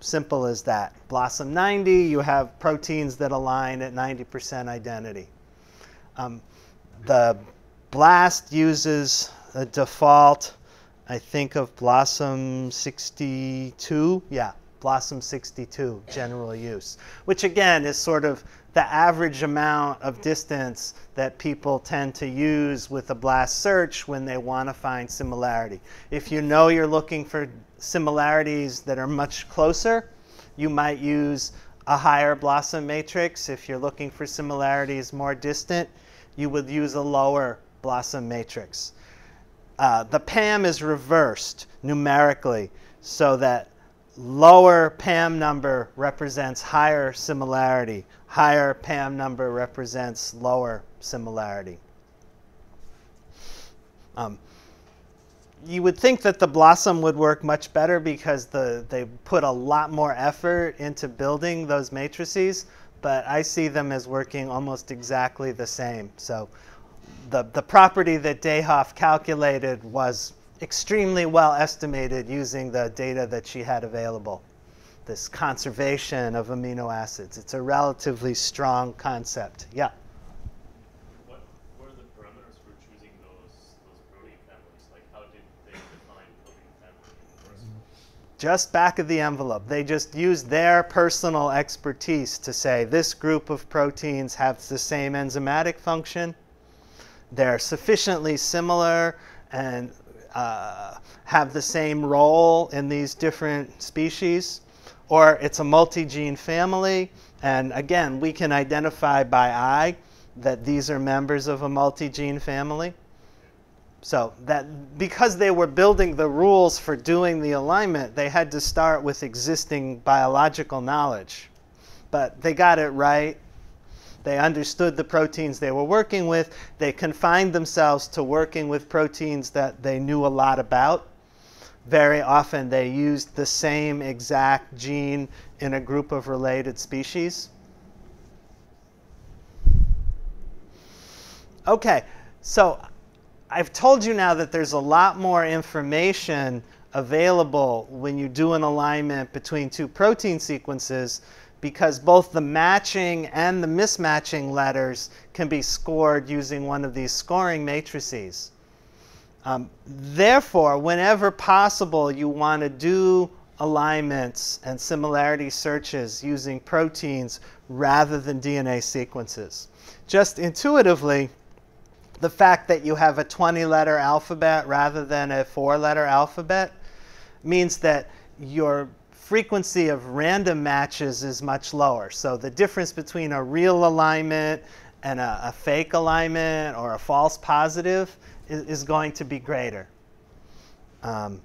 Simple as that. BLOSUM 90, you have proteins that align at 90% identity. Um, the BLAST uses a default, I think of BLOSUM 62. Yeah, BLOSUM 62, general use, which again is sort of the average amount of distance that people tend to use with a blast search when they want to find similarity. If you know you're looking for similarities that are much closer, you might use a higher BLOSUM matrix. If you're looking for similarities more distant, you would use a lower BLOSUM matrix. Uh, the PAM is reversed numerically so that lower PAM number represents higher similarity. Higher PAM number represents lower similarity. Um, you would think that the BLOSUM would work much better because the, they put a lot more effort into building those matrices, but I see them as working almost exactly the same. So the, the property that Dayhoff calculated was extremely well estimated using the data that she had available. This conservation of amino acids. It's a relatively strong concept. Yeah. What were the parameters for choosing those those protein families? Like how did they define protein family in the first place? Just back of the envelope. They just used their personal expertise to say this group of proteins have the same enzymatic function. They're sufficiently similar and uh, have the same role in these different species, or it's a multi-gene family, and again, we can identify by eye that these are members of a multi-gene family. So that because they were building the rules for doing the alignment, they had to start with existing biological knowledge. But they got it right. They understood the proteins they were working with. They confined themselves to working with proteins that they knew a lot about. Very often they used the same exact gene in a group of related species. Okay, so I've told you now that there's a lot more information available when you do an alignment between two protein sequences because both the matching and the mismatching letters can be scored using one of these scoring matrices. Um, therefore, whenever possible, you want to do alignments and similarity searches using proteins rather than DNA sequences. Just intuitively, the fact that you have a 20 letter alphabet rather than a four letter alphabet means that your frequency of random matches is much lower. So the difference between a real alignment and a, a fake alignment or a false positive is, is going to be greater. Um,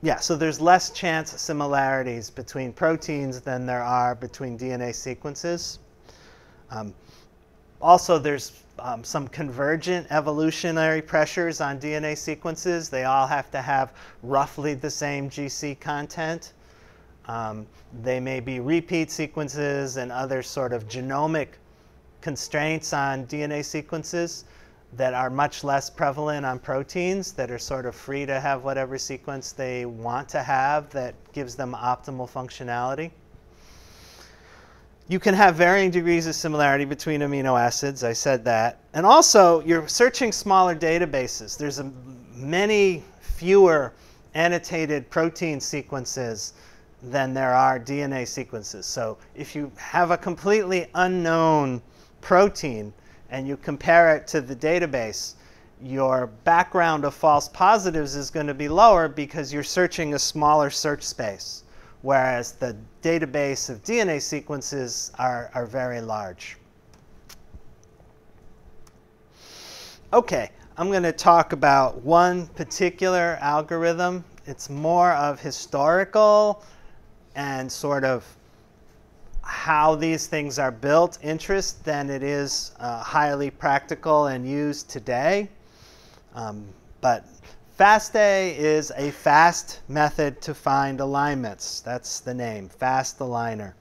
yeah, so there's less chance similarities between proteins than there are between DNA sequences. Um, also, there's um, some convergent evolutionary pressures on DNA sequences. They all have to have roughly the same GC content. Um, they may be repeat sequences and other sort of genomic constraints on DNA sequences that are much less prevalent on proteins that are sort of free to have whatever sequence they want to have that gives them optimal functionality. You can have varying degrees of similarity between amino acids, I said that. And also, you're searching smaller databases. There's a, many fewer annotated protein sequences than there are DNA sequences. So if you have a completely unknown protein, and you compare it to the database, your background of false positives is going to be lower because you're searching a smaller search space, whereas the database of DNA sequences are, are very large. Okay, I'm going to talk about one particular algorithm. It's more of historical and sort of how these things are built interest than it is uh, highly practical and used today. Um, but FASTA is a fast method to find alignments. That's the name, Fast Aligner.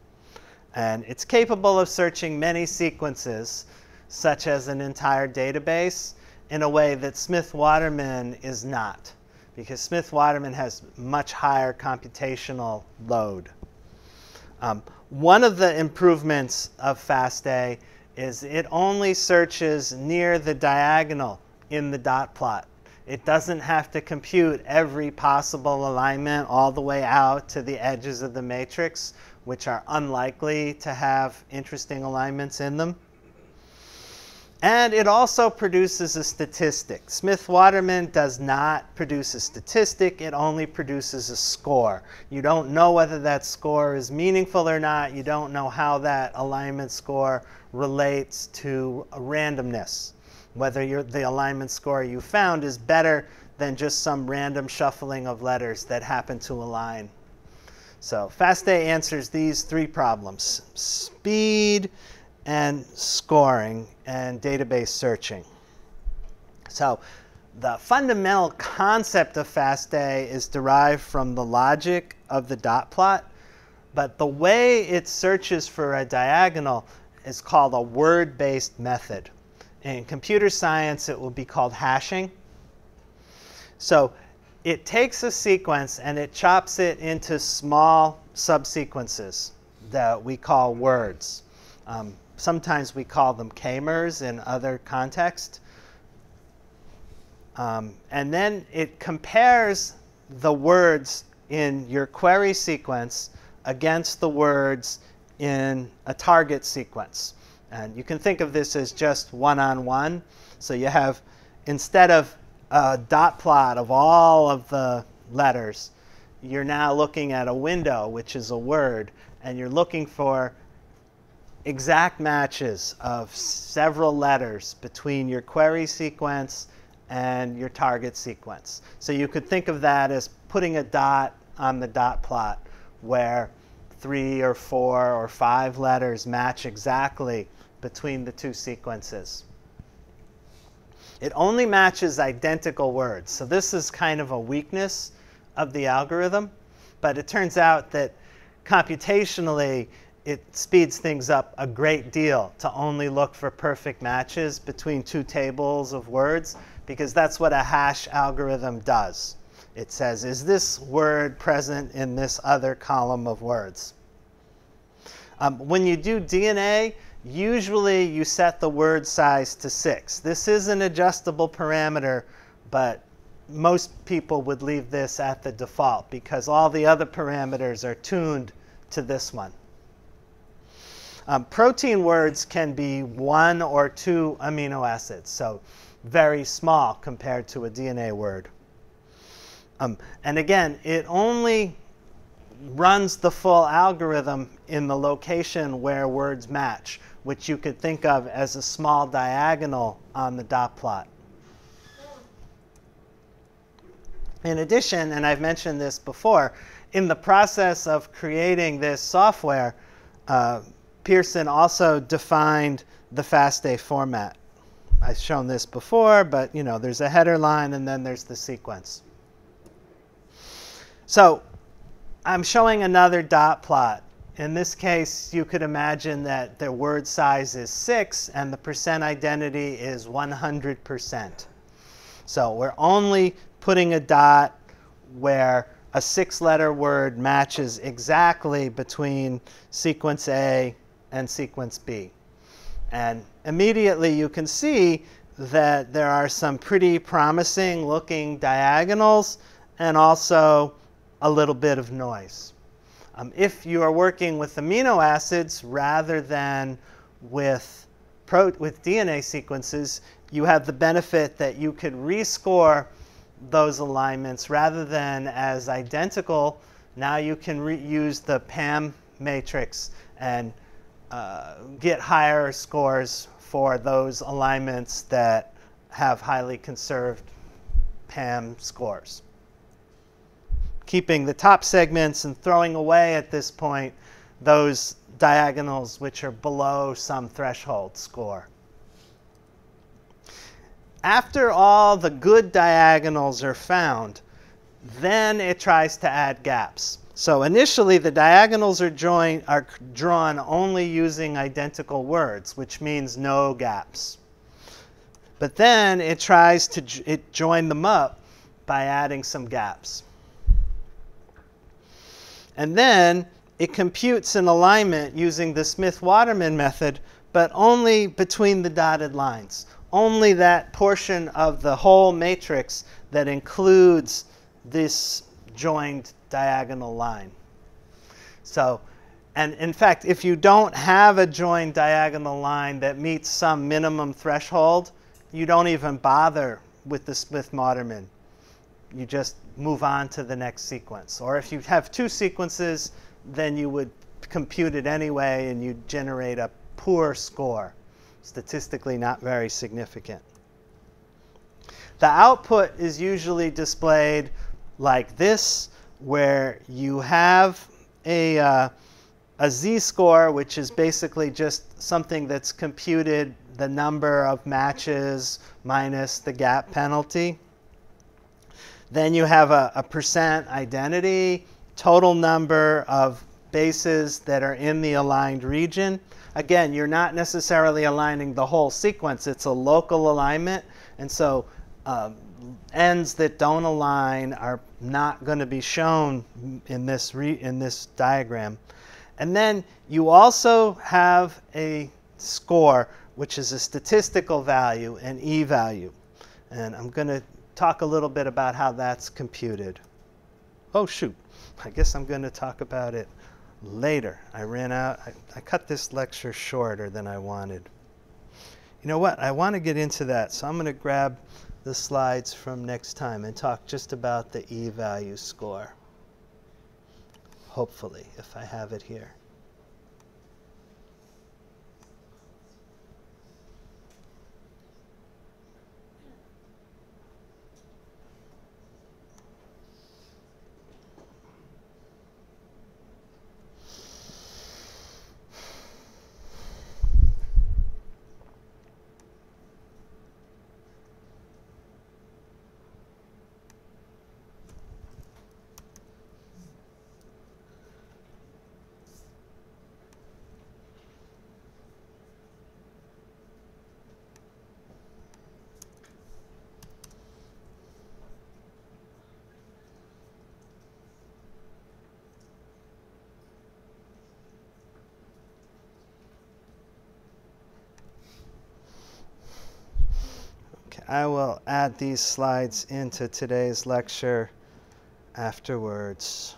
And it's capable of searching many sequences, such as an entire database, in a way that Smith Waterman is not, because Smith Waterman has much higher computational load. Um, one of the improvements of FASTA is it only searches near the diagonal in the dot plot. It doesn't have to compute every possible alignment all the way out to the edges of the matrix, which are unlikely to have interesting alignments in them. And it also produces a statistic. Smith Waterman does not produce a statistic, it only produces a score. You don't know whether that score is meaningful or not. You don't know how that alignment score relates to randomness. Whether the alignment score you found is better than just some random shuffling of letters that happen to align. So FASTA answers these three problems speed, and scoring and database searching. So the fundamental concept of FASTA is derived from the logic of the dot plot, but the way it searches for a diagonal is called a word-based method. In computer science, it will be called hashing. So it takes a sequence and it chops it into small subsequences that we call words. Um, sometimes we call them k-mers in other contexts. Um, and then it compares the words in your query sequence against the words in a target sequence. And you can think of this as just one-on-one. -on -one. So you have, instead of a dot plot of all of the letters, you're now looking at a window, which is a word, and you're looking for exact matches of several letters between your query sequence and your target sequence. So you could think of that as putting a dot on the dot plot where three or four or five letters match exactly between the two sequences. It only matches identical words. So this is kind of a weakness of the algorithm, but it turns out that computationally it speeds things up a great deal to only look for perfect matches between two tables of words because that's what a hash algorithm does. It says, is this word present in this other column of words? Um, when you do DNA, usually you set the word size to 6. This is an adjustable parameter, but most people would leave this at the default because all the other parameters are tuned to this one. Um, protein words can be one or two amino acids, so very small compared to a DNA word. Um, and again, it only runs the full algorithm in the location where words match, which you could think of as a small diagonal on the dot plot. In addition, and I've mentioned this before, in the process of creating this software, uh, Pearson also defined the FASTA format. I've shown this before, but you know, there's a header line and then there's the sequence. So I'm showing another dot plot. In this case, you could imagine that the word size is 6 and the percent identity is 100%. So we're only putting a dot where a six letter word matches exactly between sequence A and sequence B. And immediately you can see that there are some pretty promising looking diagonals and also a little bit of noise. Um, if you are working with amino acids rather than with, with DNA sequences, you have the benefit that you could rescore those alignments rather than as identical. Now you can use the PAM matrix and uh, get higher scores for those alignments that have highly conserved PAM scores. Keeping the top segments and throwing away at this point those diagonals which are below some threshold score. After all the good diagonals are found, then it tries to add gaps. So initially, the diagonals are, are drawn only using identical words, which means no gaps. But then it tries to it join them up by adding some gaps. And then it computes an alignment using the Smith-Waterman method, but only between the dotted lines only that portion of the whole matrix that includes this joined diagonal line. So, and in fact, if you don't have a joined diagonal line that meets some minimum threshold, you don't even bother with the Smith-Waterman. You just move on to the next sequence. Or if you have two sequences, then you would compute it anyway and you generate a poor score statistically not very significant. The output is usually displayed like this, where you have a, uh, a z-score, which is basically just something that's computed the number of matches minus the gap penalty. Then you have a, a percent identity, total number of bases that are in the aligned region. Again, you're not necessarily aligning the whole sequence. It's a local alignment. And so um, ends that don't align are not going to be shown in this, in this diagram. And then you also have a score, which is a statistical value, an E value. And I'm going to talk a little bit about how that's computed. Oh, shoot. I guess I'm going to talk about it later. I ran out. I, I cut this lecture shorter than I wanted. You know what? I want to get into that, so I'm going to grab the slides from next time and talk just about the e-value score. Hopefully, if I have it here. I will add these slides into today's lecture afterwards.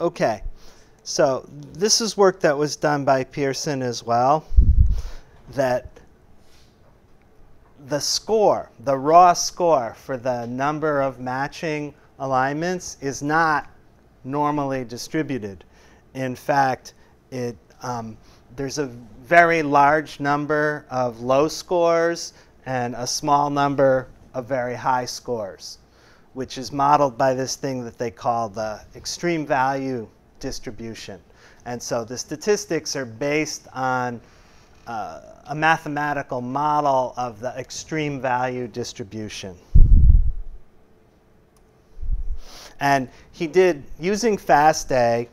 Okay, so this is work that was done by Pearson as well that the score, the raw score for the number of matching alignments is not normally distributed. In fact, it, um, there's a very large number of low scores and a small number of very high scores, which is modeled by this thing that they call the extreme value distribution. And so the statistics are based on uh, a mathematical model of the extreme value distribution. And he did, using FASTA,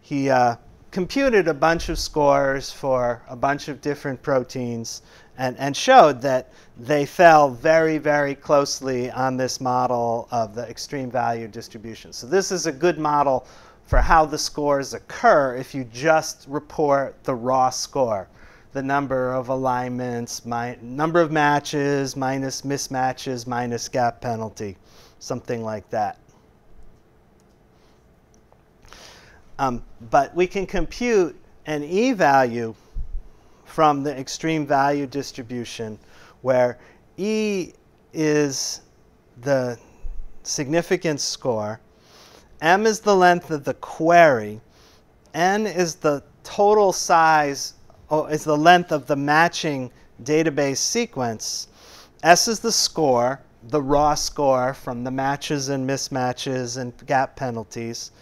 he uh, computed a bunch of scores for a bunch of different proteins and, and showed that they fell very, very closely on this model of the extreme value distribution. So this is a good model for how the scores occur if you just report the raw score the number of alignments, my, number of matches minus mismatches minus gap penalty, something like that. Um, but we can compute an e-value from the extreme value distribution where E is the significance score, M is the length of the query, N is the total size, is the length of the matching database sequence, S is the score, the raw score from the matches and mismatches and gap penalties,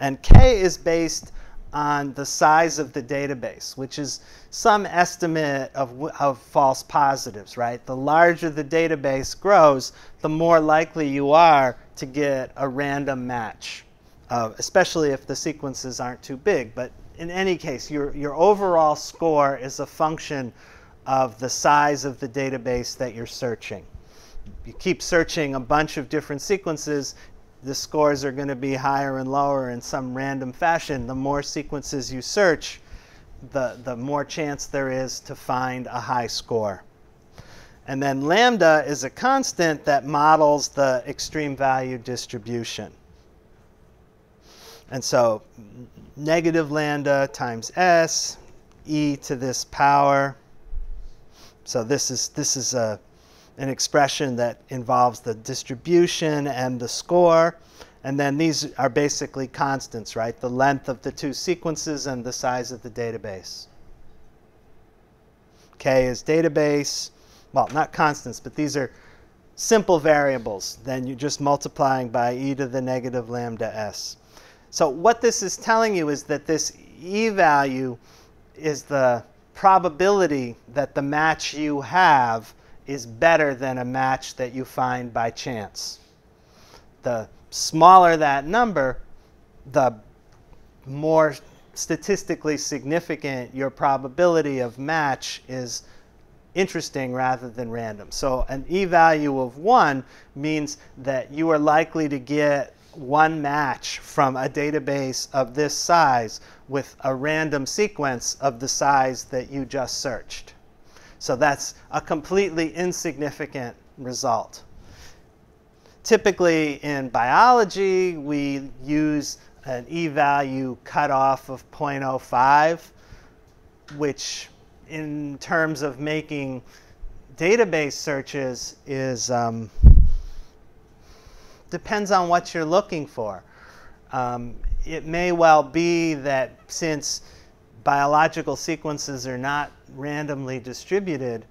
and K is based on the size of the database, which is some estimate of, of false positives, right? The larger the database grows, the more likely you are to get a random match, uh, especially if the sequences aren't too big. But in any case, your, your overall score is a function of the size of the database that you're searching. You keep searching a bunch of different sequences, the scores are going to be higher and lower in some random fashion. The more sequences you search, the, the more chance there is to find a high score. And then lambda is a constant that models the extreme value distribution. And so negative lambda times s, e to this power. So this is, this is a, an expression that involves the distribution and the score. And then these are basically constants, right? The length of the two sequences and the size of the database. K is database. Well, not constants, but these are simple variables. Then you're just multiplying by e to the negative lambda s. So what this is telling you is that this e value is the probability that the match you have is better than a match that you find by chance. The smaller that number, the more statistically significant your probability of match is interesting rather than random. So an e-value of 1 means that you are likely to get one match from a database of this size with a random sequence of the size that you just searched. So that's a completely insignificant result. Typically in biology, we use an e-value cutoff of 0.05, which in terms of making database searches is um, depends on what you're looking for. Um, it may well be that since biological sequences are not randomly distributed,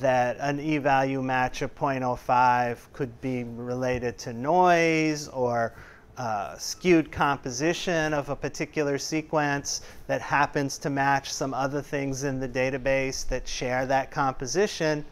that an e-value match of 0.05 could be related to noise or uh, skewed composition of a particular sequence that happens to match some other things in the database that share that composition.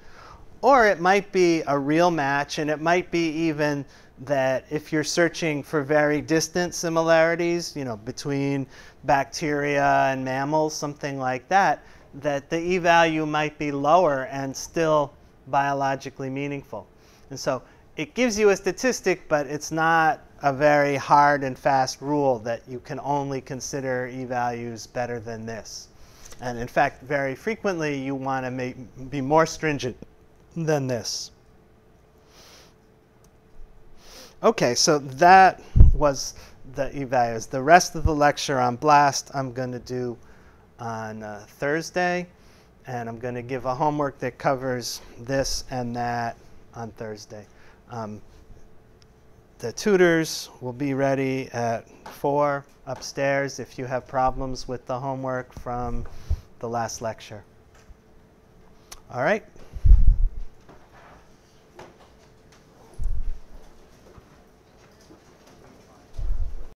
Or it might be a real match, and it might be even that if you're searching for very distant similarities, you know, between bacteria and mammals, something like that, that the e-value might be lower and still biologically meaningful. And so it gives you a statistic, but it's not a very hard and fast rule that you can only consider e-values better than this. And in fact, very frequently you want to be more stringent than this. Okay, so that was the e-values. The rest of the lecture on BLAST I'm going to do on uh, Thursday, and I'm going to give a homework that covers this and that on Thursday. Um, the tutors will be ready at 4 upstairs if you have problems with the homework from the last lecture. All right.